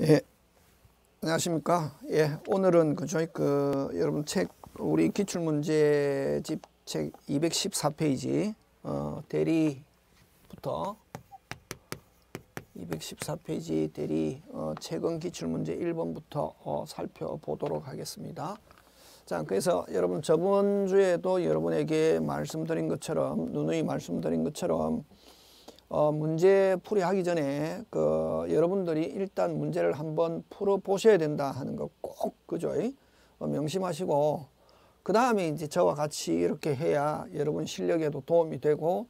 예, 안녕하십니까. 예, 오늘은 그 저희 그 여러분 책 우리 기출문제집 책 214페이지 어, 대리부터 214페이지 대리 어, 최근 기출문제 1번부터 어, 살펴보도록 하겠습니다. 자, 그래서 여러분 저번 주에도 여러분에게 말씀드린 것처럼 누누이 말씀드린 것처럼 어, 문제 풀이하기 전에 그 여러분들이 일단 문제를 한번 풀어 보셔야 된다 하는 거 꼭 그죠? 어, 명심하시고 그 다음에 이제 저와 같이 이렇게 해야 여러분 실력에도 도움이 되고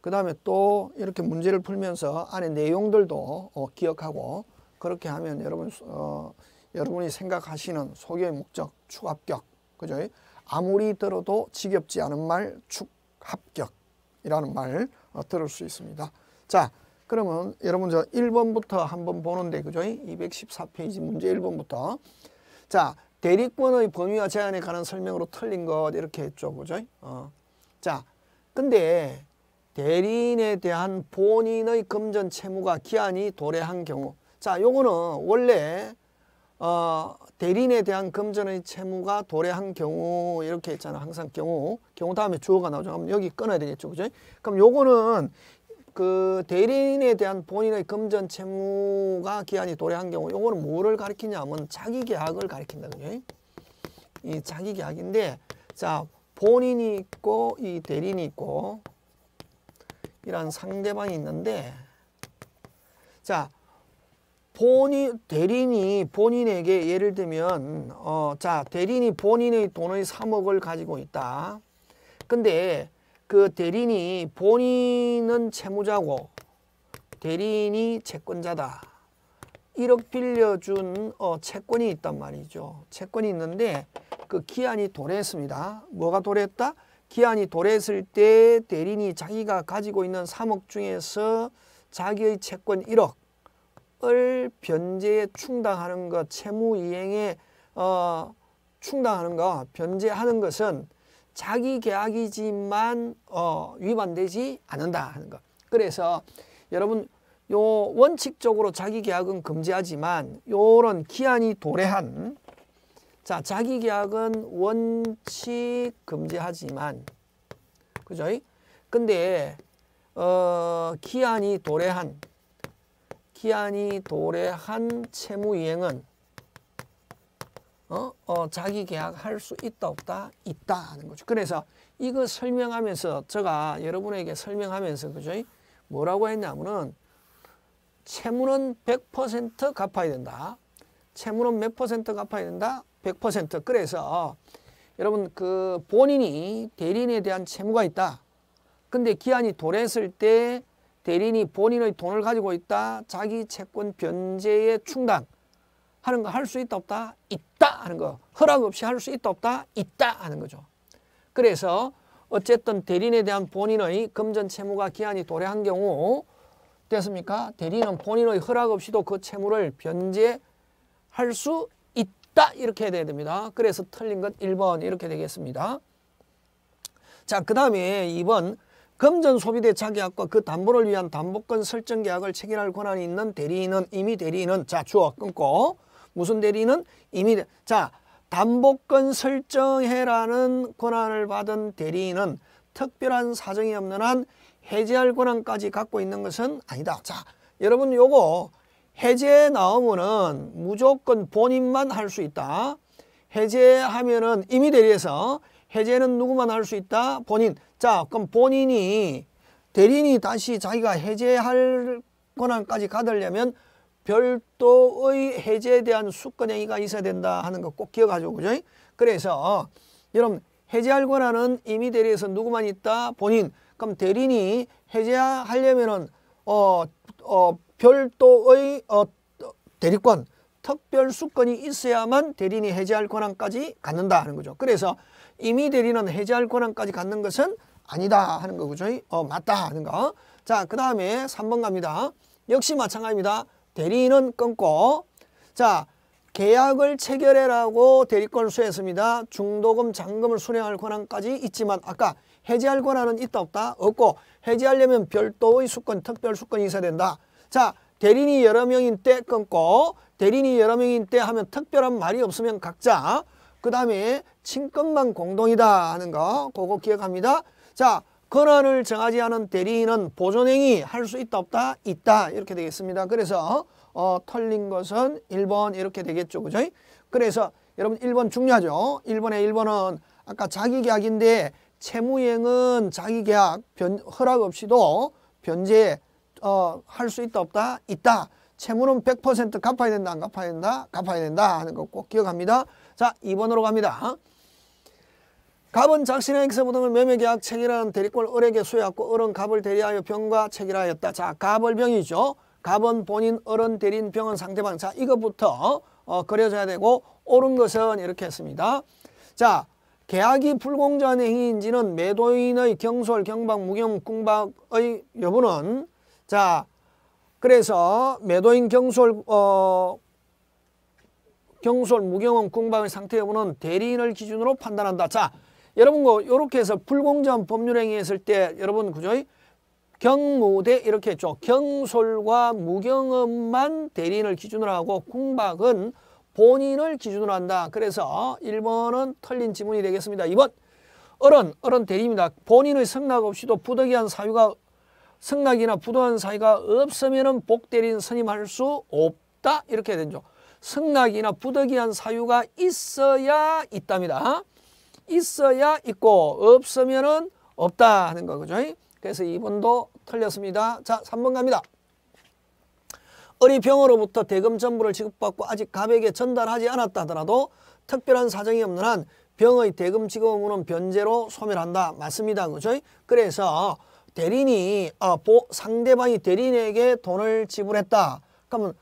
그 다음에 또 이렇게 문제를 풀면서 안에 내용들도 어, 기억하고 그렇게 하면 여러분 어, 여러분이 생각하시는 소교의 목적 축합격 그죠? 아무리 들어도 지겹지 않은 말 축합격이라는 말 어, 들을 수 있습니다. 자, 그러면 여러분 저 1번부터 한번 보는데 그죠? 214페이지 문제 1번부터 자, 대리권의 범위와 제한에 관한 설명으로 틀린 것 이렇게 했죠. 그죠? 어. 자, 근데 대리인에 대한 본인의 금전 채무가 기한이 도래한 경우 자, 요거는 원래 어, 대리인에 대한 금전의 채무가 도래한 경우 이렇게 했잖아. 항상 경우. 경우 다음에 주어가 나오죠. 그럼 여기 끊어야 되겠죠. 그죠? 그럼 요거는 그 대리인에 대한 본인의 금전 채무가 기한이 도래한 경우 요거는 뭐를 가리키냐면 자기 계약을 가리킨다. 그죠? 이 자기 계약인데 자, 본인이 있고 이 대리인이 있고 이런 상대방이 있는데 자, 본인 대리인이 본인에게 예를 들면 어 자 대리인이 본인의 돈의 3억을 가지고 있다. 근데 그 대리인이 본인은 채무자고 대리인이 채권자다. 1억 빌려준 어, 채권이 있단 말이죠. 채권이 있는데 그 기한이 도래했습니다. 뭐가 도래했다? 기한이 도래했을 때 대리인이 자기가 가지고 있는 3억 중에서 자기의 채권 1억 을 변제에 충당하는 것, 채무 이행에 어, 충당하는 것, 변제하는 것은 자기 계약이지만 어, 위반되지 않는다 하는 것. 그래서 여러분 요 원칙적으로 자기 계약은 금지하지만 요런 기한이 도래한 자 자기 계약은 원칙 금지하지만 그죠? 근데 어, 기한이 도래한 기한이 도래한 채무 이행은 어? 어, 자기 계약할 수 있다 없다 있다 하는 거죠. 그래서 이거 설명하면서 제가 여러분에게 설명하면서 그죠? 뭐라고 했냐면은 채무는 100% 갚아야 된다. 채무는 몇 퍼센트 갚아야 된다? 100%. 그래서 여러분 그 본인이 대리인에 대한 채무가 있다. 근데 기한이 도래했을 때 대리인이 본인의 돈을 가지고 있다. 자기 채권 변제에 충당 하는 거 할 수 있다 없다? 있다 하는 거. 허락 없이 할 수 있다 없다? 있다 하는 거죠. 그래서 어쨌든 대리인에 대한 본인의 금전 채무가 기한이 도래한 경우 됐습니까? 대리인은 본인의 허락 없이도 그 채무를 변제할 수 있다 이렇게 해야 됩니다. 그래서 틀린 것 1번 이렇게 되겠습니다. 자, 그 다음에 2번 금전 소비대 자계약과 그 담보를 위한 담보권 설정 계약을 체결할 권한이 있는 대리인은 이미 대리인은 자 주어 끊고 무슨 대리인은 이미 자 담보권 설정해라는 권한을 받은 대리인은 특별한 사정이 없는 한 해제할 권한까지 갖고 있는 것은 아니다. 자 여러분 요거 해제 나오면은 무조건 본인만 할 수 있다. 해제하면은 이미 대리해서 해제는 누구만 할 수 있다? 본인. 자, 그럼 본인이 대리인이 다시 자기가 해제할 권한까지 가들려면 별도의 해제에 대한 수권 행위가 있어야 된다 하는 거 꼭 기억하죠. 그죠? 그래서 여러분 해제할 권한은 이미 대리에서 누구만 있다? 본인. 그럼 대리인이 해제하려면은 어, 어, 별도의 어, 대리권, 특별 수권이 있어야만 대리인이 해제할 권한까지 갖는다 하는 거죠. 그래서 이미 대리는 해제할 권한까지 갖는 것은 아니다 하는 거죠. 어, 맞다 하는 거. 자, 그 다음에 3번 갑니다. 역시 마찬가지입니다. 대리인은 끊고 자 계약을 체결해라고 대리권을 수했습니다. 중도금, 잔금을 수령할 권한까지 있지만 아까 해지할 권한은 있다 없다? 없고 해지하려면 별도의 수권, 특별 수권이 있어야 된다. 자 대리인이 여러 명인 때 끊고 대리인이 여러 명인 때 하면 특별한 말이 없으면 각자 그 다음에 친권만 공동이다 하는 거 그거 기억합니다. 자 권한을 정하지 않은 대리인은 보존행위 할 수 있다 없다 있다 이렇게 되겠습니다. 그래서 어, 털린 것은 1번 이렇게 되겠죠. 그죠? 그래서 여러분 1번 중요하죠. 1번에 1번은 아까 자기계약인데 채무행은 자기계약 변, 허락 없이도 변제 어, 할 수 있다 없다 있다. 채무는 100% 갚아야 된다 안 갚아야 된다 갚아야 된다 하는 거 꼭 기억합니다. 자 2번으로 갑니다. 갑은 작신의 액세부 등을 매매계약 체결한 대리권을 을에게 수여하고 을은 갑을 대리하여 병과 체결하였다. 자 갑을 병이죠. 갑은 본인 어른 대리인 병은 상대방 자 이것부터 어, 그려져야 되고 옳은 것은 이렇게 했습니다. 자 계약이 불공정한 행위인지는 매도인의 경솔, 경박, 무경, 궁박의 여부는 자 그래서 매도인 경솔 어, 경솔, 무경은, 궁박의 상태 여부는 대리인을 기준으로 판단한다. 자 여러분 이렇게 해서 불공정한 법률 행위했을 때 여러분 그죠? 경무대 이렇게 했죠. 경솔과 무경음만 대리인을 기준으로 하고 궁박은 본인을 기준으로 한다. 그래서 1번은 틀린 지문이 되겠습니다. 2번 어른, 어른 대리입니다. 본인의 성낙 없이도 부득이한 사유가 성낙이나 부도한 사유가 없으면 복대리인 선임할 수 없다. 이렇게 되죠. 성낙이나 부득이한 사유가 있어야 있답니다. 있어야 있고 없으면 없다 하는 거죠. 그래서 2번도 틀렸습니다. 자, 3번 갑니다. 어리 병으로부터 대금 전부를 지급받고 아직 갑에게 전달하지 않았다 하더라도 특별한 사정이 없는 한 병의 대금 지급 의무는 변제로 소멸한다. 맞습니다. 그죠? 그래서 대리인이 어, 보, 상대방이 대리인에게 돈을 지불했다. 그러면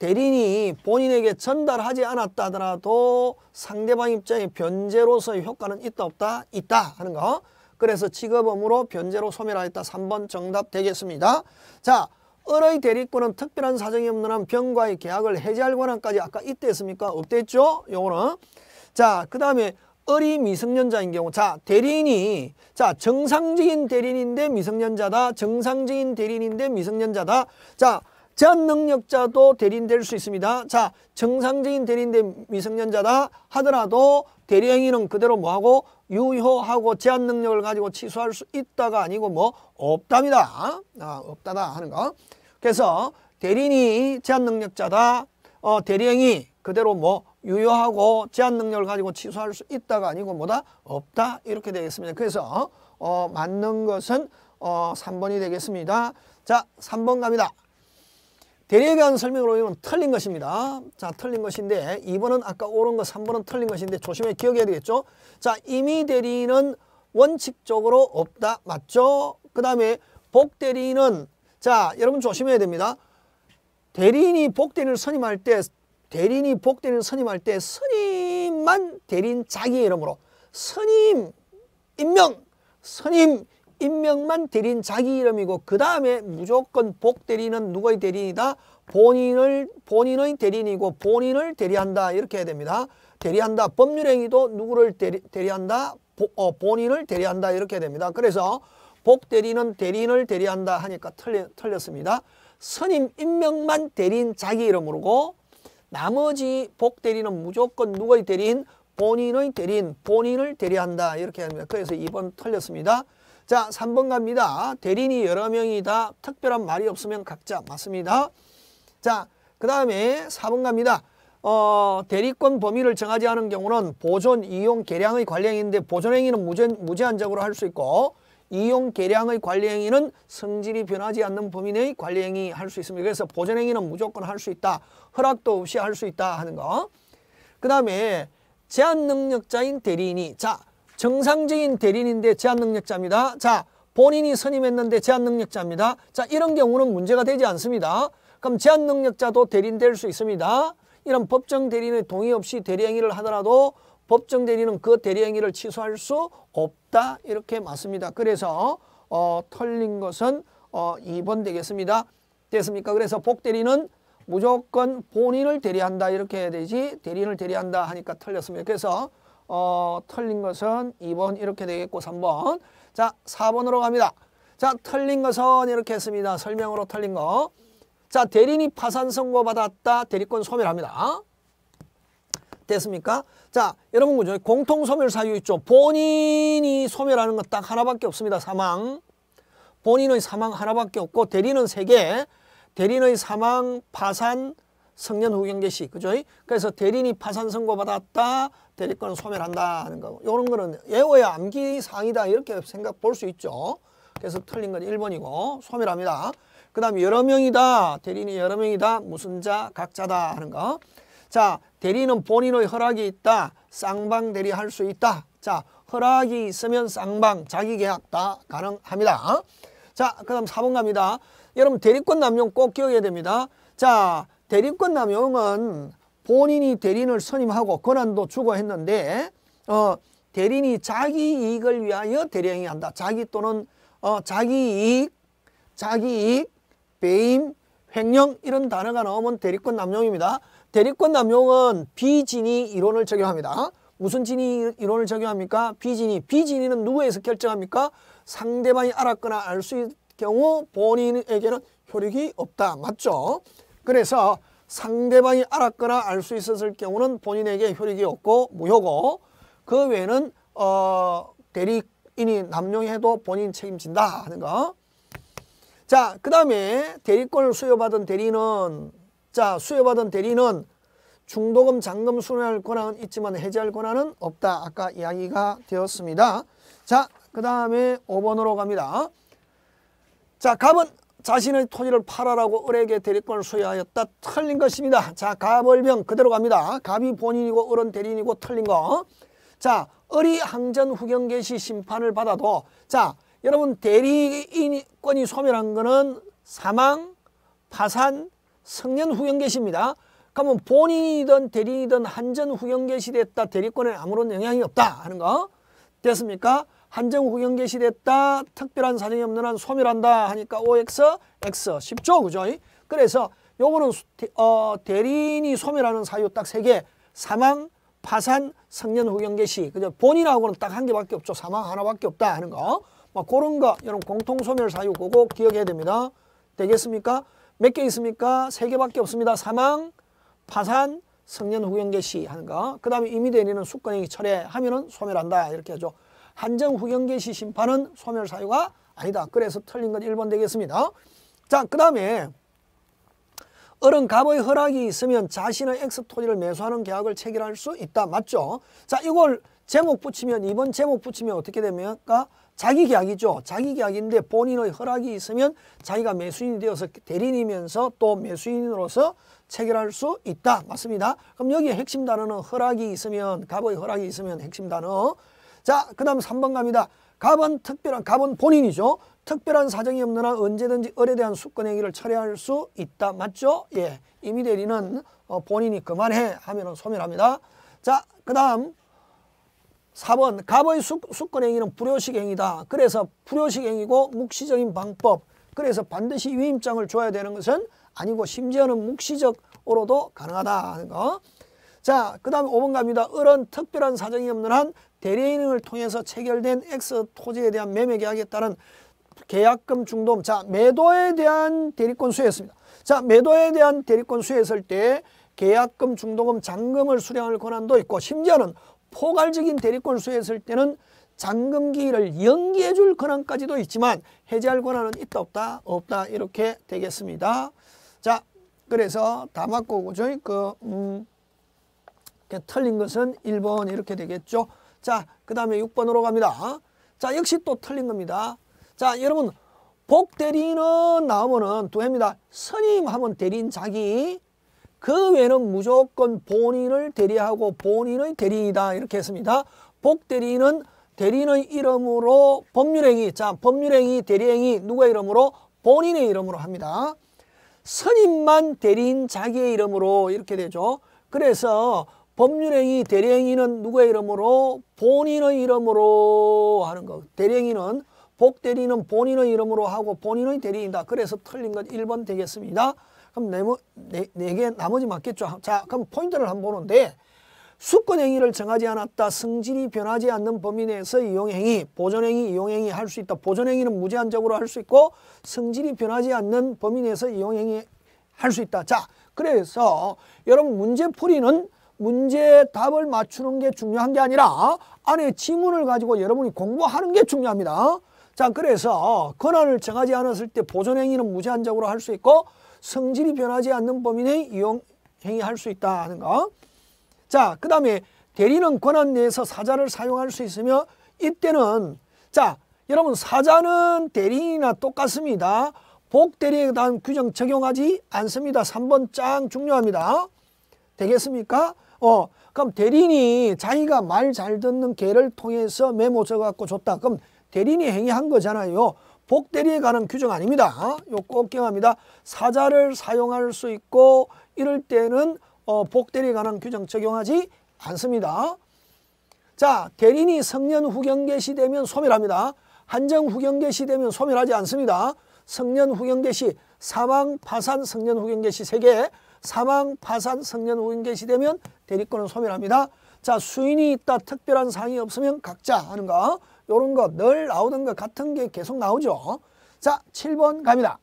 대리인이 본인에게 전달하지 않았다 하더라도 상대방 입장에 변제로서의 효과는 있다 없다? 있다 하는 거. 그래서 직업의무로 변제로 소멸하였다. 3번 정답 되겠습니다. 자, 을의 대리권은 특별한 사정이 없는 한 병과의 계약을 해지할 권한까지 아까 이때 했습니까? 없댔죠? 요거는. 자, 그 다음에 을이 미성년자인 경우 자 대리인이 자 정상적인 대리인인데 미성년자다 정상적인 대리인인데 미성년자다 자 제한 능력자도 대리인 될 수 있습니다. 자, 정상적인 대리인데 미성년자다 하더라도 대리행위는 그대로 뭐하고 유효하고 제한 능력을 가지고 취소할 수 있다가 아니고 뭐 없답니다. 아, 없다다 하는 거. 그래서 대리인이 제한 능력자다. 어, 대리행위 그대로 뭐 유효하고 제한 능력을 가지고 취소할 수 있다가 아니고 뭐다 없다 이렇게 되겠습니다. 그래서 어, 맞는 것은 어, 3번이 되겠습니다. 자, 3번 갑니다. 대리에 대한 설명으로 이건 틀린 것입니다. 자, 틀린 것인데 2번은 아까 옳은 거 3번은 틀린 것인데 조심해 기억해야 되겠죠. 자, 임의 대리는 원칙적으로 없다. 맞죠? 그 다음에 복대리는 자, 여러분 조심해야 됩니다. 대리인이 복대리를 선임할 때 대리인이 복대리를 선임할 때 선임만 대리인 자기 이름으로 선임 임명 선임 임명만 대리인 자기 이름이고 그 다음에 무조건 복 대리는 누구의 대리인이다? 본인을 본인의 대리인이고 본인을 대리한다 이렇게 해야 됩니다. 대리한다. 법률행위도 누구를 대리, 대리한다? 보, 어, 본인을 대리한다 이렇게 해야 됩니다. 그래서 복 대리는 대리인을 대리한다 하니까 틀리, 틀렸습니다. 선임 임명만 대리인 자기 이름으로고 나머지 복 대리는 무조건 누구의 대리인? 본인의 대리인, 본인을 대리한다 이렇게 합니다. 그래서 2번 틀렸습니다. 자, 3번 갑니다. 대리인이 여러 명이다. 특별한 말이 없으면 각자 맞습니다. 자, 그 다음에 4번 갑니다. 어, 대리권 범위를 정하지 않은 경우는 보존, 이용, 계량의 관리행위인데 보존행위는 무제, 무제한적으로 할 수 있고 이용, 계량의 관리행위는 성질이 변하지 않는 범위 내의 관리행위 할 수 있습니다. 그래서 보존행위는 무조건 할 수 있다. 허락도 없이 할 수 있다 하는 거. 그 다음에 제한 능력자인 대리인이 자 정상적인 대리인인데 제한능력자입니다. 자, 본인이 선임했는데 제한능력자입니다. 자, 이런 경우는 문제가 되지 않습니다. 그럼 제한능력자도 대리인 될 수 있습니다. 이런 법정 대리인의 동의 없이 대리행위를 하더라도 법정 대리는 그 대리행위를 취소할 수 없다. 이렇게 맞습니다. 그래서 어, 털린 것은 어, 2번 되겠습니다. 됐습니까? 그래서 복대리는 무조건 본인을 대리한다 이렇게 해야 되지 대리인을 대리한다 하니까 틀렸습니다. 그래서 어, 틀린 것은 2번 이렇게 되겠고 3번. 자, 4번으로 갑니다. 자, 틀린 것은 이렇게 했습니다. 설명으로 틀린 거. 자, 대리인이 파산 선고받았다. 대리권 소멸합니다. 됐습니까? 자, 여러분 그죠? 공통 소멸 사유 있죠. 본인이 소멸하는 것 딱 하나밖에 없습니다. 사망. 본인의 사망 하나밖에 없고 대리는 세 개. 대리인의 사망, 파산, 성년 후견 개시. 그죠? 그래서 대리인이 파산 선고받았다. 대리권은 소멸한다 하는 거. 이런 거는 예어야 암기 사항이다 이렇게 생각 볼 수 있죠. 그래서 틀린 건 1번이고 소멸합니다. 그 다음에 여러 명이다. 대리인이 여러 명이다. 무슨 자, 각자다 하는 거. 자, 대리는 본인의 허락이 있다. 쌍방 대리할 수 있다. 자, 허락이 있으면 쌍방 자기 계약 다 가능합니다. 자, 그 다음 4번 갑니다. 여러분 대리권 남용 꼭 기억해야 됩니다. 자, 대리권 남용은 본인이 대리인을 선임하고 권한도 주고 했는데 어, 대리인이 자기 이익을 위하여 대리행위 한다. 자기 또는 어, 자기 이익, 자기 이익, 배임, 횡령 이런 단어가 나오면 대리권 남용입니다. 대리권 남용은 비진이 이론을 적용합니다. 무슨 진이 이론을 적용합니까? 비진이. 비진이는 누구에서 결정합니까? 상대방이 알았거나 알 수 있을 경우 본인에게는 효력이 없다. 맞죠? 그래서 상대방이 알았거나 알 수 있었을 경우는 본인에게 효력이 없고 무효고 그 외에는 어, 대리인이 남용해도 본인 책임진다 하는 거. 자, 그 다음에 대리권을 수여받은 대리는 자, 수여받은 대리는 중도금, 잔금 수령할 권한은 있지만 해지할 권한은 없다. 아까 이야기가 되었습니다. 자, 그 다음에 5번으로 갑니다. 자, 갑은 자신의 토지를 팔아라고 을에게 대리권을 수여하였다. 틀린 것입니다. 자, 갑을병 그대로 갑니다. 갑이 본인이고 을은 대리인이고 틀린 거. 자, 을이 항전 후경 개시 심판을 받아도 자, 여러분 대리인권이 소멸한 거는 사망, 파산, 성년 후경 개시입니다. 그러면 본인이든 대리인이든 한전 후경 개시됐다. 대리권에 아무런 영향이 없다 하는 거. 됐습니까? 한정 후경 개시됐다. 특별한 사정이 없는 한 소멸한다 하니까 OX, X 쉽죠? 그죠? 그래서 요거는 어, 대리인이 소멸하는 사유 딱 세 개. 사망, 파산, 성년 후경 개시. 그죠? 본인하고는 딱 한 개밖에 없죠. 사망 하나밖에 없다 하는 거. 뭐 그런 거 여러분 공통 소멸 사유 그거 기억해야 됩니다. 되겠습니까? 몇 개 있습니까? 세 개밖에 없습니다. 사망, 파산, 성년 후견 개시 하는 거. 그 다음에 임의 대리는 수권행위 철회하면은 소멸한다. 이렇게 하죠. 한정 후견개시 심판은 소멸 사유가 아니다. 그래서 틀린 건 1번 되겠습니다. 자, 그 다음에 을은 갑의 허락이 있으면 자신의 엑스 토지를 매수하는 계약을 체결할 수 있다. 맞죠? 자, 이걸 제목 붙이면 이번 제목 붙이면 어떻게 됩니까? 자기 계약이죠. 자기 계약인데 본인의 허락이 있으면 자기가 매수인이 되어서 대리인이면서 또 매수인으로서 체결할 수 있다. 맞습니다. 그럼 여기 핵심 단어는 허락이 있으면 갑의 허락이 있으면 핵심 단어 자, 그 다음 3번 갑니다. 갑은 특별한, 갑은 본인이죠. 특별한 사정이 없는 한 언제든지 을에 대한 수권 행위를 철회할 수 있다. 맞죠? 예. 이미 대리는 어, 본인이 그만해 하면 소멸합니다. 자, 그 다음 4번 갑의 수, 수권 행위는 불효식 행위다. 그래서 불효식 행위고 묵시적인 방법. 그래서 반드시 위임장을 줘야 되는 것은 아니고 심지어는 묵시적으로도 가능하다 하는 거. 자, 그 다음에 5번 갑니다. 을은 특별한 사정이 없는 한 대리인을 통해서 체결된 X 토지에 대한 매매 계약에 따른 계약금 중돔. 자, 매도에 대한 대리권 수혜였습니다. 자, 매도에 대한 대리권 수혜했을 때 계약금 중도금 잔금을 수령할 권한도 있고 심지어는 포괄적인 대리권 수혜했을 때는 잔금 기일을 연기해 줄 권한까지도 있지만 해지할 권한은 있다 없다 없다 이렇게 되겠습니다. 자, 그래서 다 맞고 그죠? 그 음, 틀린 것은 1번 이렇게 되겠죠. 자, 그 다음에 6번으로 갑니다. 자, 역시 또 틀린 겁니다. 자, 여러분 복 대리는 나오면은 두 해입니다. 선임하면 대리인 자기 그 외에는 무조건 본인을 대리하고 본인의 대리인이다 이렇게 했습니다. 복 대리인은 대리인의 이름으로 법률행위 자 법률행위 대리행위 누구의 이름으로 본인의 이름으로 합니다. 선임만 대리인 자기의 이름으로 이렇게 되죠. 그래서 법률행위 대리행위는 누구의 이름으로? 본인의 이름으로 하는 거. 대리행위는 복대리는 본인의 이름으로 하고 본인의 대리인다. 그래서 틀린 건 1번 되겠습니다. 그럼 네, 네, 네개 나머지 맞겠죠. 자, 그럼 포인트를 한번 보는데 수권행위를 정하지 않았다. 성질이 변하지 않는 범위 내에서 이용행위, 보존행위, 이용행위 할 수 있다. 보존행위는 무제한적으로 할 수 있고 성질이 변하지 않는 범위 내에서 이용행위 할 수 있다. 자, 그래서 여러분 문제풀이는 문제 답을 맞추는 게 중요한 게 아니라 안에 지문을 가지고 여러분이 공부하는 게 중요합니다. 자, 그래서 권한을 정하지 않았을 때 보존행위는 무제한적으로 할 수 있고 성질이 변하지 않는 범위 내에 이용행위 할 수 있다는 거. 자, 그 다음에 대리는 권한 내에서 사자를 사용할 수 있으며 이때는 자, 여러분 사자는 대리인이나 똑같습니다. 복대리에 대한 규정 적용하지 않습니다. 3번 짱 중요합니다. 되겠습니까? 어, 그럼 대리인이 자기가 말 잘 듣는 개를 통해서 메모 적어갖고 줬다. 그럼 대리인이 행위한 거잖아요. 복대리에 관한 규정 아닙니다. 요꼭 기억합니다. 사자를 사용할 수 있고 이럴 때는 어, 복대리에 관한 규정 적용하지 않습니다. 자, 대리인이 성년 후경계시 되면 소멸합니다. 한정 후경계시 되면 소멸하지 않습니다. 성년 후경계시, 사망, 파산, 성년 후경계시 세개 사망, 파산, 성년 후경계시 되면 대리권은 소멸합니다. 자, 수인이 있다, 특별한 사항이 없으면 각자 하는 거. 요런 거 늘 나오던 것 같은 게 계속 나오죠. 자, 7번 갑니다.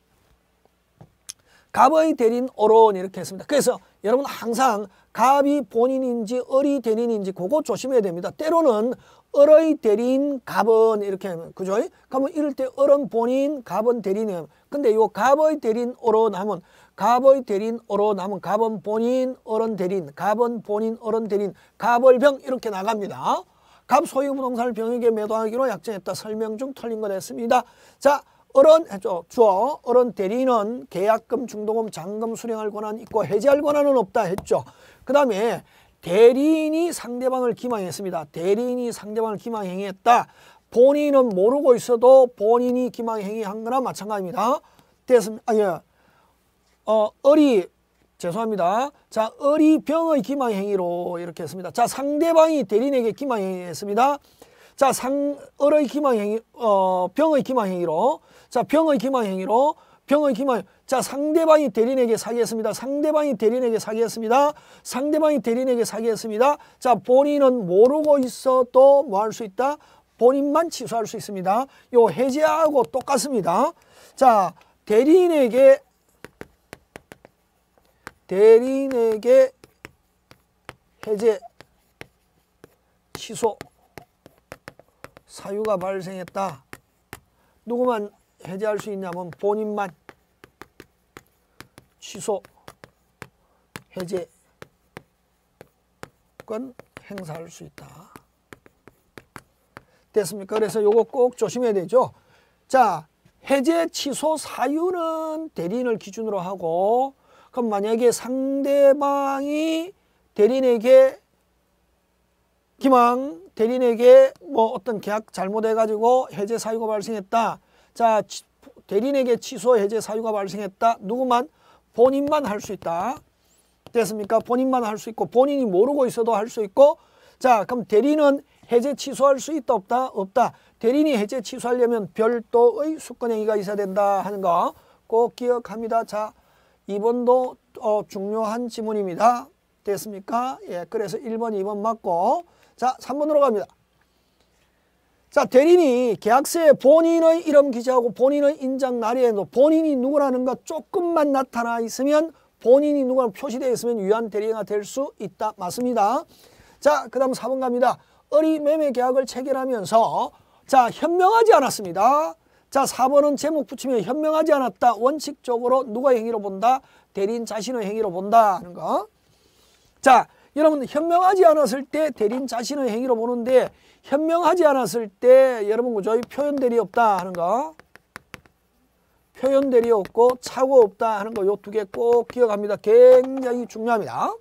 갑의 대린 오론 이렇게 했습니다. 그래서 여러분 항상 갑이 본인인지 을이 대리인인지 그거 조심해야 됩니다. 때로는 을의 대리인 갑은 이렇게 하면 그죠? 그러면 이럴 때 을은 본인 갑은 대리인 근데 요 갑의 대리인 오론 하면 갑의 대리인 어론 하면 갑은 본인 어른 대리인 갑은 본인 어른 대리인 갑을병 이렇게 나갑니다. 갑 소유 부동산을 병에게 매도하기로 약정했다. 설명 중 틀린 거 됐습니다. 자, 어른 해줘. 주어. 어른 대리인은 계약금, 중도금, 잔금 수령할 권한 있고 해지할 권한은 없다 했죠. 그 다음에 대리인이 상대방을 기망했습니다. 대리인이 상대방을 기망행위했다. 본인은 모르고 있어도 본인이 기망행위한 거나 마찬가지입니다. 됐습니다. 아, 예. 어, 어리 죄송합니다. 자, 어리 병의 기망 행위로 이렇게 했습니다. 자, 상대방이 대리인에게 기망 행위했습니다. 자, 상, 어의 기망 행위, 어, 병의 기망 행위로. 자, 병의 기망 행위로. 병의 기망. 자, 상대방이 대리인에게 사기했습니다. 상대방이 대리인에게 사기했습니다. 상대방이 대리인에게 사기했습니다. 자, 본인은 모르고 있어도 뭐 할 수 있다? 본인만 취소할 수 있습니다. 요 해제하고 똑같습니다. 자, 대리인에게 대리인에게 해제, 취소, 사유가 발생했다. 누구만 해제할 수 있냐면 본인만 취소, 해제권 행사할 수 있다. 됐습니까? 그래서 요거 꼭 조심해야 되죠. 자, 해제 취소 사유는 대리인을 기준으로 하고 그럼 만약에 상대방이 대리인에게 기망 대리인에게 뭐 어떤 계약 잘못해 가지고 해제 사유가 발생했다. 자, 대리인에게 취소 해제 사유가 발생했다. 누구만 본인만 할 수 있다. 됐습니까? 본인만 할 수 있고 본인이 모르고 있어도 할 수 있고 자, 그럼 대리인은 해제 취소할 수 있다 없다? 없다. 대리인이 해제 취소하려면 별도의 수권행위가 있어야 된다 하는 거 꼭 기억합니다. 자, 2번도 어, 중요한 지문입니다. 됐습니까? 예, 그래서 1번, 2번 맞고 자, 3번으로 갑니다. 자, 대리인이 계약서에 본인의 이름 기재하고 본인의 인장 날에도 본인이 누구라는 것 조금만 나타나 있으면 본인이 누구라고 표시되어 있으면 유한 대리인가 될수 있다. 맞습니다. 자, 그 다음 4번 갑니다. 어리 매매 계약을 체결하면서 자, 현명하지 않았습니다. 자 4번은 제목 붙이면 현명하지 않았다. 원칙적으로 누가 행위로 본다? 대리인 자신의 행위로 본다 하는 거. 자 여러분 현명하지 않았을 때 대리인 자신의 행위로 보는데 현명하지 않았을 때 여러분 그죠? 표현 대리 없다 하는 거. 표현 대리 없고 차고 없다 하는 거 요 두 개 꼭 기억합니다. 굉장히 중요합니다.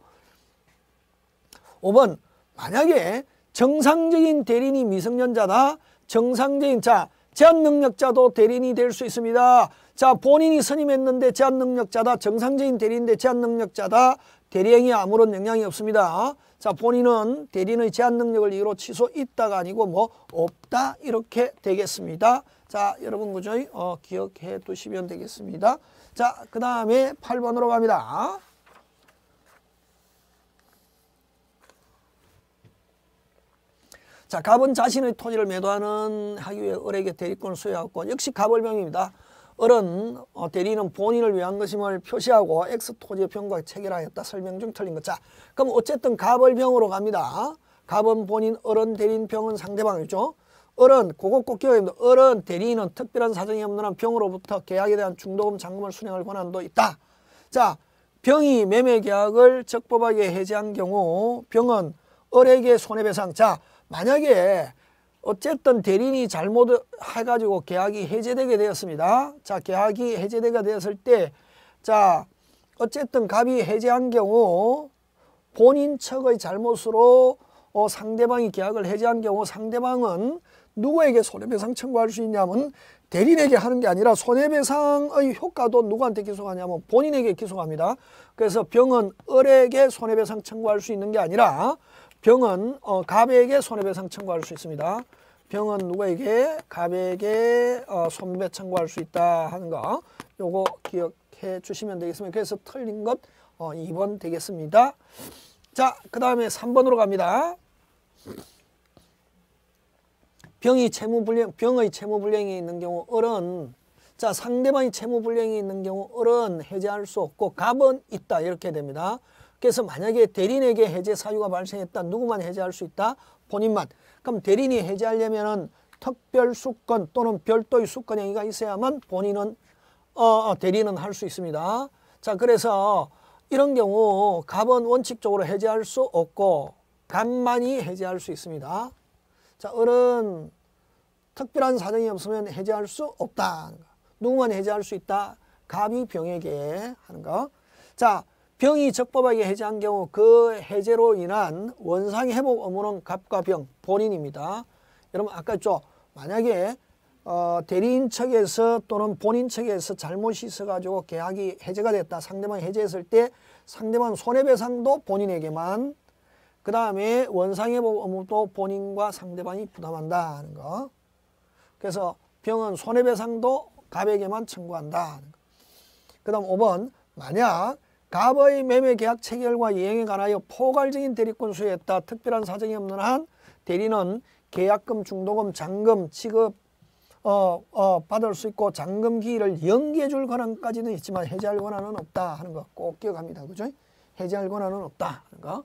5번 만약에 정상적인 대리인이 미성년자다. 정상적인 자 제한 능력자도 대리인이 될 수 있습니다. 자 본인이 선임했는데 제한 능력자다. 정상적인 대리인데 제한 능력자다. 대리행위 아무런 영향이 없습니다. 자 본인은 대리인의 제한 능력을 이유로 취소 있다가 아니고 뭐 없다 이렇게 되겠습니다. 자 여러분 그죠? 어, 기억해 두시면 되겠습니다. 자 그 다음에 8번으로 갑니다. 자, 갑은 자신의 토지를 매도하는 하유의 을에게 대리권을 수여하고 역시 갑을명입니다. 을은 어, 대리는 본인을 위한 것임을 표시하고 X 토지의 병과 체결하였다. 설명 중 틀린 것. 자, 그럼 어쨌든 갑을 병으로 갑니다. 갑은 본인, 을은 대리인, 병은 상대방이죠. 을은 그거 꼭 기억해야 됩니다. 을은 대리인은 특별한 사정이 없는 한 병으로부터 계약에 대한 중도금 잔금을 수령할 권한도 있다. 자, 병이 매매 계약을 적법하게 해지한 경우 병은 을에게 손해배상. 자, 만약에 어쨌든 대리인이 잘못 해가지고 계약이 해제되게 되었습니다. 자, 계약이 해제되게 되었을 때, 자, 어쨌든 갑이 해제한 경우 본인 측의 잘못으로 어, 상대방이 계약을 해제한 경우 상대방은 누구에게 손해배상 청구할 수 있냐면 대리인에게 하는 게 아니라 손해배상의 효과도 누구한테 기소하냐면 본인에게 기소합니다. 그래서 병은 을에게 손해배상 청구할 수 있는 게 아니라 병은 어, 갑에게 손해배상 청구할 수 있습니다. 병은 누구에게 갑에게 어, 손배 청구할 수 있다 하는 거 요거 기억해 주시면 되겠습니다. 그래서 틀린 것 어, 2번 되겠습니다. 자, 그 다음에 3번으로 갑니다. 병이 채무불량, 병의 채무불량이 있는 경우 을은 자 상대방이 채무불량이 있는 경우 을은 해제할 수 없고 갑은 있다 이렇게 됩니다. 그래서 만약에 대리인에게 해제 사유가 발생했다 누구만 해제할 수 있다 본인만 그럼 대리인이 해제하려면은 특별 수건 또는 별도의 수건 행위가 있어야만 본인은 어, 어 대리인은 할 수 있습니다. 자 그래서 이런 경우 갑은 원칙적으로 해제할 수 없고 갑만이 해제할 수 있습니다. 자, 을은 특별한 사정이 없으면 해제할 수 없다. 누구만 해제할 수 있다? 갑이 병에게 하는 거. 자, 병이 적법하게 해제한 경우 그 해제로 인한 원상 회복 의무는 갑과 병 본인입니다. 여러분 아까 했죠. 만약에 어, 대리인 측에서 또는 본인 측에서 잘못이 있어가지고 계약이 해제가 됐다. 상대방이 해제했을 때 상대방 손해배상도 본인에게만 그 다음에 원상회복 의무도 본인과 상대방이 부담한다 하는 거. 그래서 병은 손해배상도 갑에게만 청구한다. 그 다음 5번 만약 갑의 매매 계약 체결과 이행에 관하여 포괄적인 대리권 수여했다. 특별한 사정이 없는 한 대리는 계약금, 중도금, 잔금 지급 어, 어, 받을 수 있고 잔금 기일을 연기해 줄 권한까지는 있지만 해지할 권한은 없다 하는 거 꼭 기억합니다. 그죠? 해지할 권한은 없다 하는 거.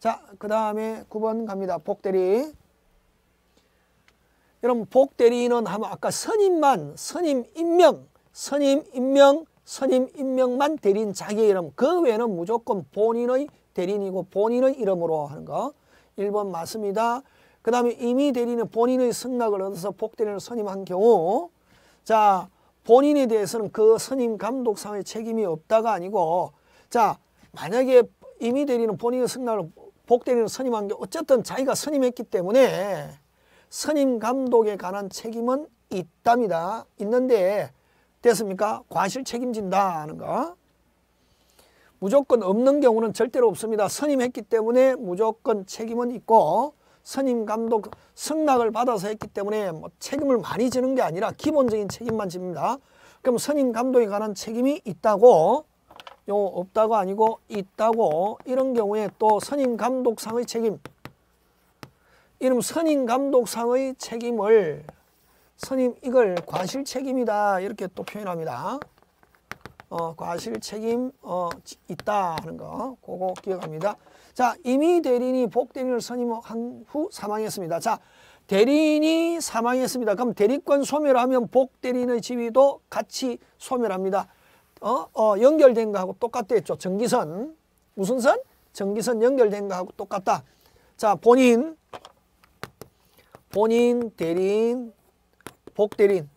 자, 그 다음에 9번 갑니다. 복대리. 여러분, 복대리는 하면 아까 선임만, 선임 임명, 선임 임명, 선임 임명만 대리인 자기 이름. 그 외에는 무조건 본인의 대리인이고 본인의 이름으로 하는 거. 1번 맞습니다. 그 다음에 이미 대리인은 본인의 승낙을 얻어서 복대리를 선임한 경우 자 본인에 대해서는 그 선임 감독상의 책임이 없다가 아니고 자 만약에 이미 대리는 본인의 승낙을 복대리는 선임한 게 어쨌든 자기가 선임했기 때문에 선임 감독에 관한 책임은 있답니다. 있는데 됐습니까? 과실 책임진다 하는 거. 무조건 없는 경우는 절대로 없습니다. 선임했기 때문에 무조건 책임은 있고 선임 감독 승낙을 받아서 했기 때문에 뭐 책임을 많이 지는 게 아니라 기본적인 책임만 집니다. 그럼 선임 감독에 관한 책임이 있다고 요 없다고 아니고 있다고 이런 경우에 또 선임 감독상의 책임 이름 선임 감독상의 책임을 선임 이걸 과실 책임이다 이렇게 또 표현합니다. 어, 과실 책임 어, 있다 하는 거 그거 기억합니다. 자 이미 대리인이 복 대리인을 선임한 후 사망했습니다. 자 대리인이 사망했습니다. 그럼 대리권 소멸 하면 복 대리인의 지위도 같이 소멸합니다. 어, 어, 연결된 거하고 똑같댔죠. 전기선. 무슨 선? 전기선 연결된 거하고 똑같다. 자, 본인, 본인, 대리인, 복대리인.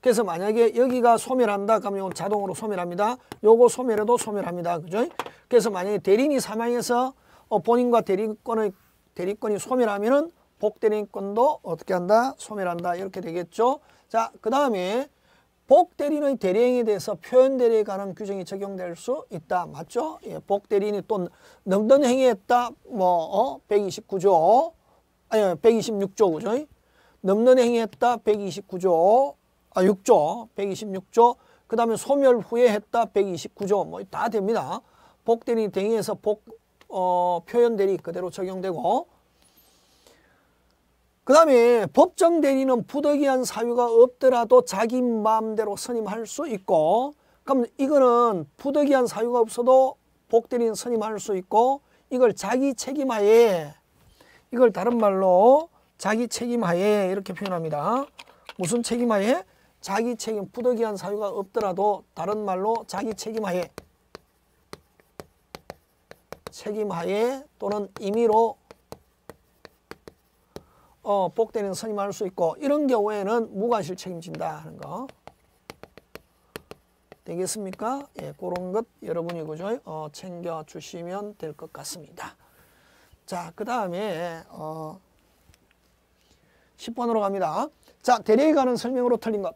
그래서 만약에 여기가 소멸한다 그러면 자동으로 소멸합니다. 요거 소멸해도 소멸합니다. 그죠? 그래서 만약에 대리인이 사망해서 어, 본인과 대리권의 대리권이 소멸하면은 복대리인권도 어떻게 한다? 소멸한다. 이렇게 되겠죠. 자, 그 다음에 복대리인의 대리행에 대해서 표현대리에 관한 규정이 적용될 수 있다. 맞죠? 예, 복대리인이 또 넘는 행위했다. 뭐 어? 129조 아니 126조 그죠? 넘는 행위했다. 129조 아 6조 126조 그 다음에 소멸 후에 했다. 129조 뭐 다 됩니다. 복대리인 대행에서 복 어, 표현대리 그대로 적용되고 그 다음에 법정 대리는 부득이한 사유가 없더라도 자기 마음대로 선임할 수 있고 그럼 이거는 부득이한 사유가 없어도 복대리는 선임할 수 있고 이걸 자기 책임하에 이걸 다른 말로 자기 책임하에 이렇게 표현합니다. 무슨 책임하에? 자기 책임 부득이한 사유가 없더라도 다른 말로 자기 책임하에 책임하에 또는 임의로 어, 복대는 선임할 수 있고 이런 경우에는 무관실 책임진다 하는 거 되겠습니까? 예, 그런 것 여러분이 그죠? 어, 챙겨 주시면 될 것 같습니다. 자, 그 다음에 어, 10번으로 갑니다. 자, 대리에 관한 설명으로 틀린 것.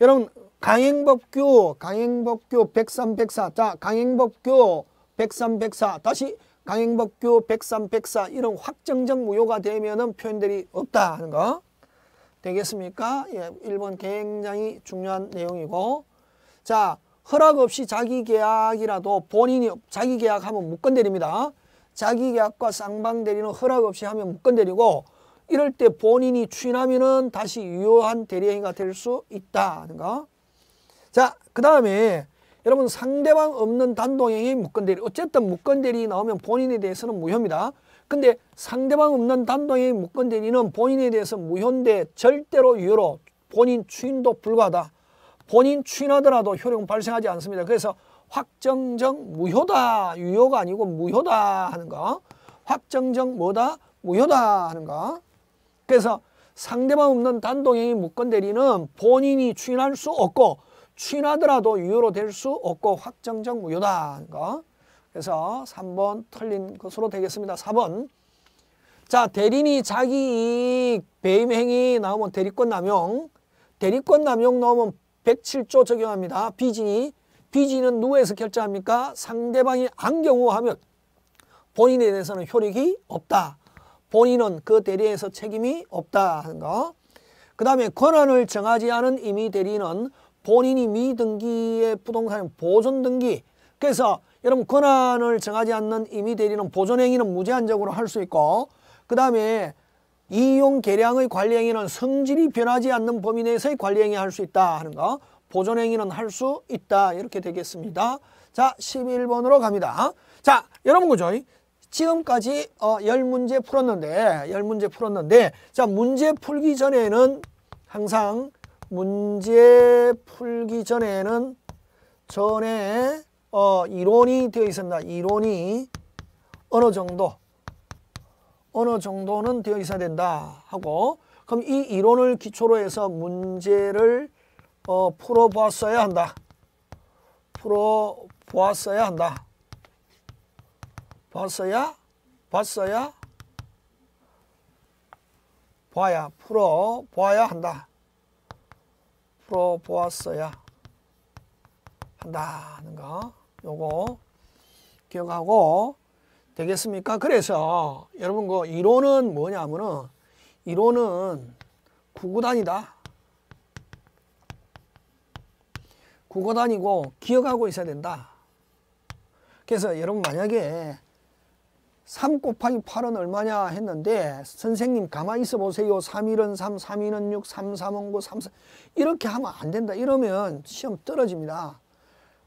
여러분 강행법규, 강행법규 103, 104. 자, 강행법규 103, 104. 다시 강행법규 103, 104 이런 확정적 무효가 되면은 표현들이 없다 하는 거 되겠습니까? 예, 1번 굉장히 중요한 내용이고 자 허락 없이 자기 계약이라도 본인이 자기 계약하면 무건대립니다. 자기 계약과 쌍방 대리는 허락 없이 하면 무건대리고 이럴 때 본인이 추인하면은 다시 유효한 대리행위가 될 수 있다 하는 거. 자, 그 다음에 여러분 상대방 없는 단독행위 무건대리 어쨌든 무건대리 나오면 본인에 대해서는 무효입니다. 근데 상대방 없는 단독행위 무건대리는 본인에 대해서 무효인데 절대로 유효로 본인 추인도 불가하다. 본인 추인하더라도 효력은 발생하지 않습니다. 그래서 확정적 무효다. 유효가 아니고 무효다 하는 거. 확정적 뭐다? 무효다 하는 거. 그래서 상대방 없는 단독행위 무건대리는 본인이 추인할 수 없고 취하더라도 유효로 될 수 없고 확정적 무효다. 거. 그래서 3번 틀린 것으로 되겠습니다. 4번. 자, 대리인이 자기 이익 배임 행위 나오면 대리권 남용. 대리권 남용 나오면 107조 적용합니다. 비진이. 비진은 누구에서 결정합니까? 상대방이 안 경우하면 본인에 대해서는 효력이 없다. 본인은 그 대리에서 책임이 없다 하는 거. 그 다음에 권한을 정하지 않은 임의 대리는 본인이 미등기의 부동산 보존 등기 그래서 여러분 권한을 정하지 않는 임의 대리는 보존 행위는 무제한적으로 할 수 있고 그 다음에 이용 계량의 관리 행위는 성질이 변하지 않는 범위 내에서의 관리 행위 할 수 있다 하는 거 보존 행위는 할 수 있다 이렇게 되겠습니다. 자 11번으로 갑니다. 자 여러분 그죠? 지금까지 어, 10문제 풀었는데 10문제 풀었는데 자 문제 풀기 전에는 항상 문제 풀기 전에는 전에 어, 이론이 되어 있었나 이론이 어느 정도 어느 정도는 되어 있어야 된다 하고 그럼 이 이론을 기초로 해서 문제를 어, 풀어보았어야 한다. 풀어보았어야 한다. 봤어야? 봤어야? 봐야 풀어 보아야 한다. 풀어보았어야 한다는 거. 요거 기억하고 되겠습니까? 그래서 여러분 그 이론은 뭐냐면은 이론은 구구단이다. 구구단이고 기억하고 있어야 된다. 그래서 여러분 만약에 3 곱하기 8은 얼마냐 했는데 선생님 가만히 있어 보세요. 3일은 3, 3일은 6, 3, 3은 9, 3, 4 이렇게 하면 안 된다. 이러면 시험 떨어집니다.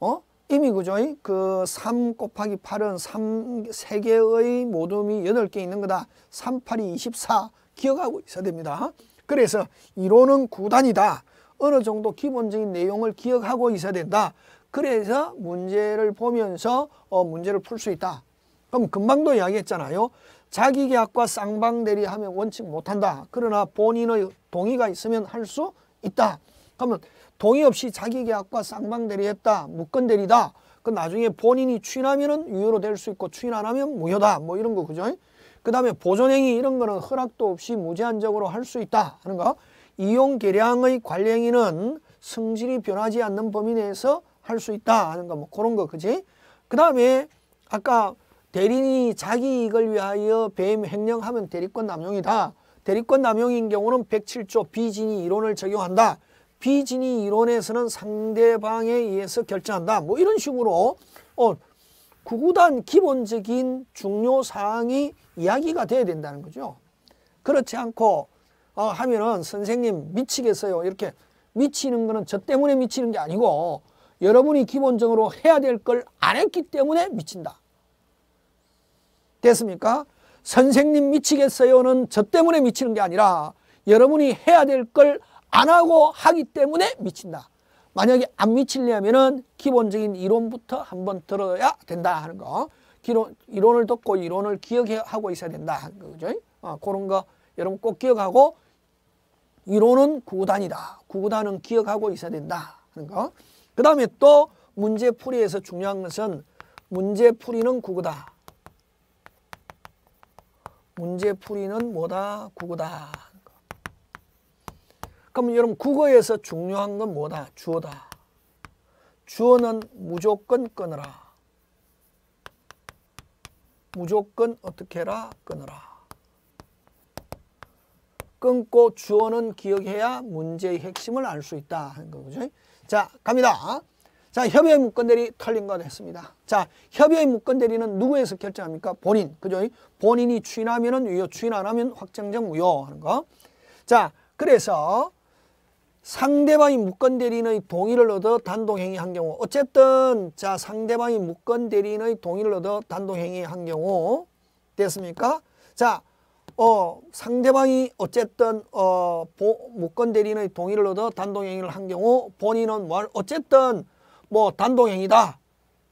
어? 이미 그죠? 그3 곱하기 8은 3, 3개의 모둠이 8개 있는 거다. 3, 8이 24 기억하고 있어야 됩니다. 그래서 이론은 구단이다. 어느 정도 기본적인 내용을 기억하고 있어야 된다. 그래서 문제를 보면서 어, 문제를 풀 수 있다. 그럼 금방도 이야기했잖아요. 자기 계약과 쌍방대리 하면 원칙 못한다. 그러나 본인의 동의가 있으면 할 수 있다. 그러면 동의 없이 자기 계약과 쌍방대리 했다. 무건대리다. 그 나중에 본인이 추인하면 유효로 될 수 있고 추인 안 하면 무효다. 뭐 이런 거 그죠? 그 다음에 보존행위 이런 거는 허락도 없이 무제한적으로 할 수 있다 하는 거. 이용 계량의 관리행위는 성질이 변하지 않는 범위 내에서 할 수 있다 하는 거. 뭐 그런 거 그지? 그 다음에 아까 대리인이 자기 이익을 위하여 배임 횡령하면 대리권 남용이다. 대리권 남용인 경우는 107조 비진이 이론을 적용한다. 비진이 이론에서는 상대방에 의해서 결정한다. 뭐 이런 식으로 어, 구구단 기본적인 중요 사항이 이야기가 돼야 된다는 거죠. 그렇지 않고 어, 하면은 선생님 미치겠어요. 이렇게 미치는 거는 저 때문에 미치는 게 아니고 여러분이 기본적으로 해야 될 걸 안 했기 때문에 미친다. 됐습니까? 선생님 미치겠어요는 저 때문에 미치는 게 아니라 여러분이 해야 될 걸 안 하고 하기 때문에 미친다. 만약에 안 미치려면은 기본적인 이론부터 한번 들어야 된다 하는 거. 기론, 이론을 듣고 이론을 기억하고 있어야 된다 거죠. 어, 그런 거 여러분 꼭 기억하고 이론은 구구단이다. 구구단은 기억하고 있어야 된다 하는 거. 그 다음에 또 문제풀이에서 중요한 것은 문제풀이는 구구다. 문제풀이는 뭐다? 구구다. 그럼 여러분 국어에서 중요한 건 뭐다? 주어다. 주어는 무조건 끊어라. 무조건 어떻게 해라? 끊어라. 끊고 주어는 기억해야 문제의 핵심을 알 수 있다 하는 거죠. 자, 갑니다. 자, 협의의 무건대리 틀린 거 됐습니다. 자, 협의의 무건대리는 누구에서 결정합니까? 본인. 그죠? 본인이 추인하면은 유효, 추인 안 하면 확정적 무효 하는 거. 자, 그래서 상대방이 무건대리인의 동의를 얻어 단독행위 한 경우 어쨌든 자 상대방이 무건대리인의 동의를 얻어 단독행위 한 경우 됐습니까? 자 어, 상대방이 어쨌든 어, 보, 무권 대리인의 동의를 얻어 단독행위를 한 경우 본인은 뭐 어쨌든 뭐 단독행위다.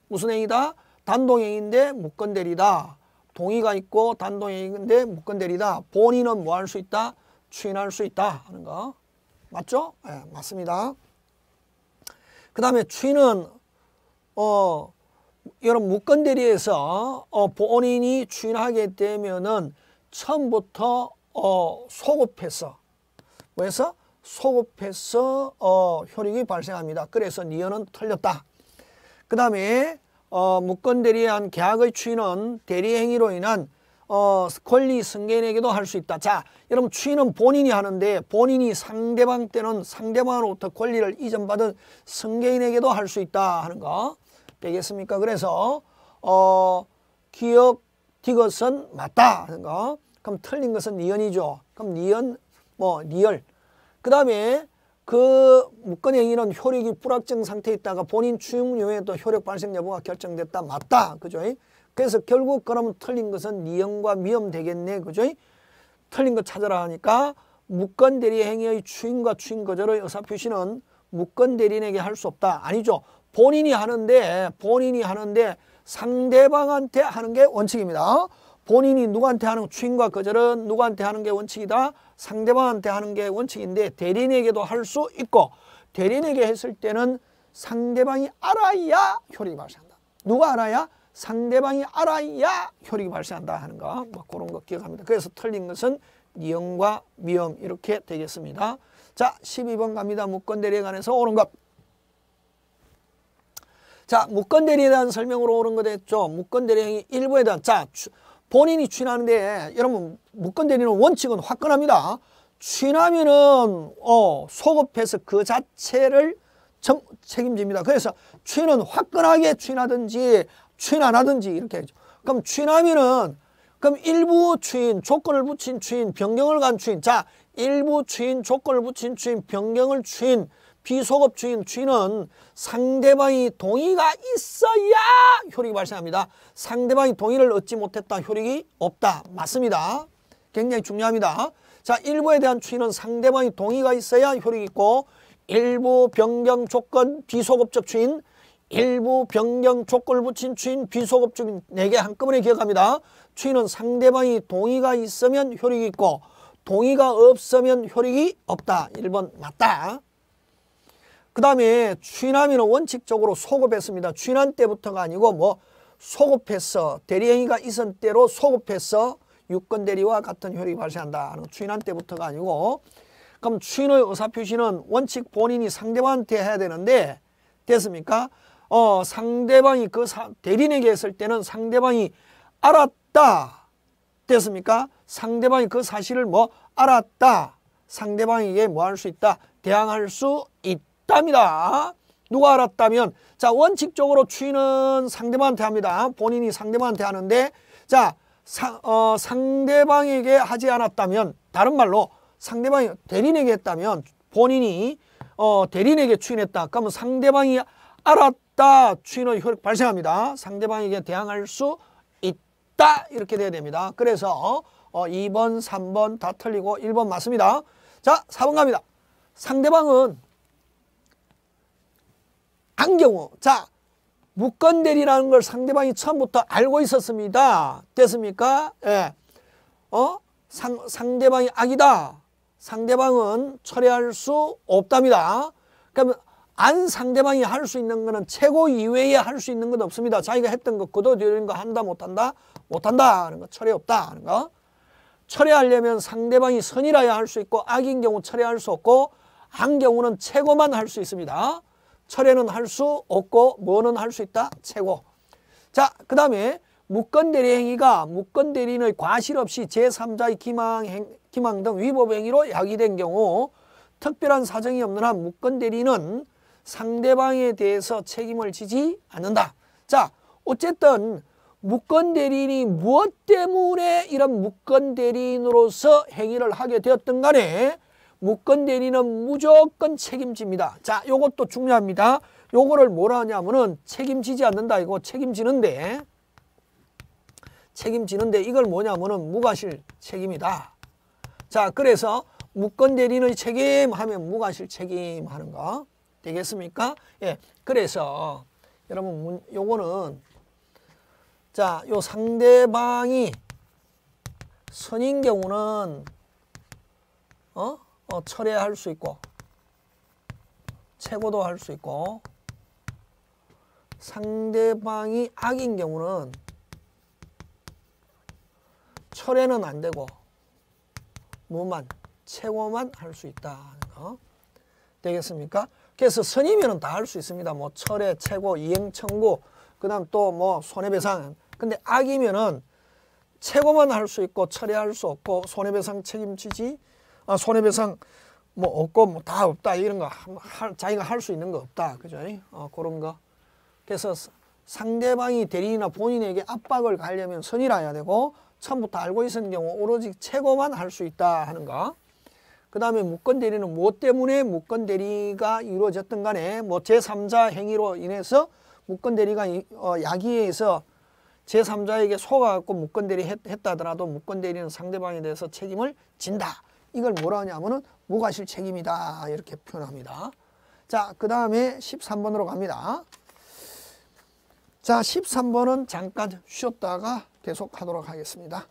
무슨 행위다? 단독행위인데 무권 대리다. 동의가 있고 단독행위인데 무권 대리다. 본인은 뭐 할 수 있다? 추인할 수 있다 하는 거. 맞죠? 네, 맞습니다. 그 다음에 추인은 어, 여러분 무권 대리에서 어, 본인이 추인하게 되면은 처음부터 어, 소급해서 뭐해서 소급해서 어, 효력이 발생합니다. 그래서 니은은 틀렸다. 그 다음에 어, 무권 대리한 계약의 추인은 대리행위로 인한 어, 권리 승계인에게도 할 수 있다. 자, 여러분 추인은 본인이 하는데 본인이 상대방 또는 상대방으로부터 권리를 이전받은 승계인에게도 할 수 있다 하는 거 되겠습니까? 그래서 어, 기역 디귿은 맞다 하는 거. 그럼 틀린 것은 니은이죠. 그럼 니은, 뭐 리을. 그 다음에 그 무건 행위는 효력이 불확정 상태에 있다가 본인 추용료에 또 효력 발생 여부가 결정됐다. 맞다. 그죠? 그래서 결국 그러면 틀린 것은 니언과 미엄 되겠네. 그죠? 틀린 것 찾아라 하니까 무건 대리 행위의 추인과 추인 거절의 의사 표시는 무건 대리인에게 할 수 없다. 아니죠. 본인이 하는데 본인이 하는데 상대방한테 하는 게 원칙입니다. 본인이 누구한테 하는 추인과 거절은 누구한테 하는 게 원칙이다. 상대방한테 하는 게 원칙인데 대리인에게도 할 수 있고 대리인에게 했을 때는 상대방이 알아야 효력이 발생한다. 누가 알아야? 상대방이 알아야 효력이 발생한다 하는 거. 뭐 그런 거 기억합니다. 그래서 틀린 것은 니영과 미엄 이렇게 되겠습니다. 자 12번 갑니다. 무건대리에 관해서 옳은 것. 자, 무건대리에 대한 설명으로 옳은 거 됐죠. 무건대리 일부에 대한 자 본인이 취하는데 여러분 무건 대리는 원칙은 화끈합니다. 취하면은 어, 소급해서 그 자체를 정, 책임집니다. 그래서 취는 화끈하게 취하든지 취안 하든지 이렇게 하죠. 그럼 취하면은 그럼 일부 취인, 조건을 붙인 취인, 변경을 간 취인. 자, 일부 취인, 조건을 붙인 취인, 변경을 취인, 비소급 주인 주인은 상대방이 동의가 있어야 효력이 발생합니다. 상대방이 동의를 얻지 못했다 효력이 없다. 맞습니다. 굉장히 중요합니다. 자 일부에 대한 추인은 상대방이 동의가 있어야 효력이 있고 일부 변경 조건 비소급적 추인 일부 변경 조건을 붙인 추인 비소급적 네개 한꺼번에 기억합니다. 추인은 상대방이 동의가 있으면 효력이 있고 동의가 없으면 효력이 없다. 1번 맞다. 그 다음에 취남이는 원칙적으로 소급했습니다. 취남 때부터가 아니고 뭐 소급해서 대리행위가 있은 때로 소급해서 유권 대리와 같은 효력이 발생한다. 취남 때부터가 아니고 그럼 취인의 의사표시는 원칙 본인이 상대방한테 해야 되는데 됐습니까? 어 상대방이 그 사, 대리인에게 했을 때는 상대방이 알았다. 됐습니까? 상대방이 그 사실을 뭐 알았다. 상대방에게 뭐 할 수 있다. 대항할 수 있다. 답니다. 누가 알았다면 자 원칙적으로 추인은 상대방한테 합니다. 본인이 상대방한테 하는데 자 사, 어, 상대방에게 하지 않았다면 다른 말로 상대방이 대리인에게 했다면 본인이 어, 대리인에게 추인했다. 그러면 상대방이 알았다 추인의 효력 발생합니다. 상대방에게 대항할 수 있다 이렇게 돼야 됩니다. 그래서 어, 2번, 3번 다 틀리고 1번 맞습니다. 자, 4번 갑니다. 상대방은 안 경우 자 무건대리라는 걸 상대방이 처음부터 알고 있었습니다. 됐습니까? 예. 어? 상, 상대방이 악이다. 상대방은 철회할 수 없답니다. 그러면 안 상대방이 할 수 있는 거는 최고 이외에 할 수 있는 건 없습니다. 자기가 했던 거 거둬들이는 거 한다 못한다 못한다 하는 거 철회 없다 하는 거 철회하려면 상대방이 선이라야 할 수 있고 악인 경우 철회할 수 없고 안 경우는 최고만 할 수 있습니다. 철회는 할 수 없고 뭐는 할 수 있다? 최고. 자, 그 다음에 무건대리 행위가 무건대리인의 과실 없이 제3자의 기망, 행, 기망 등 위법 행위로 야기된 경우 특별한 사정이 없는 한 무건대리는 상대방에 대해서 책임을 지지 않는다. 자, 어쨌든 무건대리인이 무엇 때문에 이런 무건대리인으로서 행위를 하게 되었든 간에 무건 대리는 무조건 책임집니다. 자, 요것도 중요합니다. 요거를 뭐라 하냐면은 책임지지 않는다 이거 책임지는데 책임지는데 이걸 뭐냐면은 무과실 책임이다. 자, 그래서 무건 대리인의 책임 하면 무과실 책임 하는 거 되겠습니까? 예. 그래서 여러분 요거는 자, 요 상대방이 선인 경우는 어? 어, 철회할 수 있고 최고도 할 수 있고 상대방이 악인 경우는 철회는 안 되고 뭐만 최고만 할 수 있다는 거 되겠습니까? 그래서 선이면은 다할 수 있습니다. 뭐 철회, 최고, 이행 청구, 그다음 또 뭐 손해배상. 근데 악이면은 최고만 할 수 있고 철회할 수 없고 손해배상 책임지지 아, 손해배상 뭐 없고 뭐 다 없다 이런 거 할, 자기가 할 수 있는 거 없다 그죠? 어, 그런 거. 그래서 상대방이 대리인이나 본인에게 압박을 가려면 선이라야 되고 처음부터 알고 있었는 경우 오로지 최고만 할 수 있다 하는 거. 그 다음에 무건 대리는 무엇 때문에 무건 대리가 이루어졌든 간에 뭐 제3자 행위로 인해서 무건 대리가 어, 야기에서 제3자에게 속아갖고 무건 대리 했다 하더라도 무건 대리는 상대방에 대해서 책임을 진다. 이걸 뭐라 하냐면은 무과실 책임이다. 이렇게 표현합니다. 자, 그 다음에 13번으로 갑니다. 자, 13번은 잠깐 쉬었다가 계속 하도록 하겠습니다.